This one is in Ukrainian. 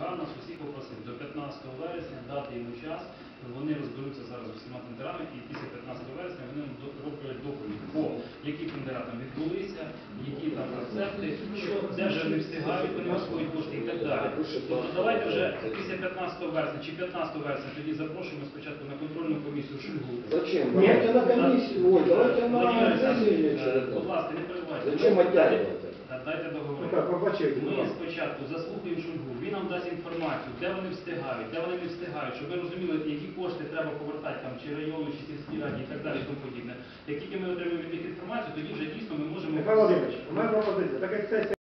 Генерал нас усіх попросив до 15 вересня дати йому час. Вони розберуться зараз з усіма тендерами і після 15 вересня вони роблять доповідь по які тендера там відбулися, які там рецепти, що де вже не встигають, вони освоїть кошти і так далі. Тобто давайте вже після 15 вересня чи 15 вересня тоді запрошуємо спочатку на контрольну комісію Шульгу. Зачем? Давайте на комиссию, ой, давайте на е, будь ласка, не перебувайте. Зачем? Та Дайте Ну так, побачите, Ми спочатку заслухаємо Шульгу, дасть інформацію, де вони встигають, де вони не встигають, щоб ви розуміли, які кошти треба повертати там, чи району, чи сільській раді і так далі і тому подібне. Як тільки ми отримаємо від них інформацію, тоді вже дійсно ми можемо... Михайло Володимирович, у мене пропозиція. Так як сесія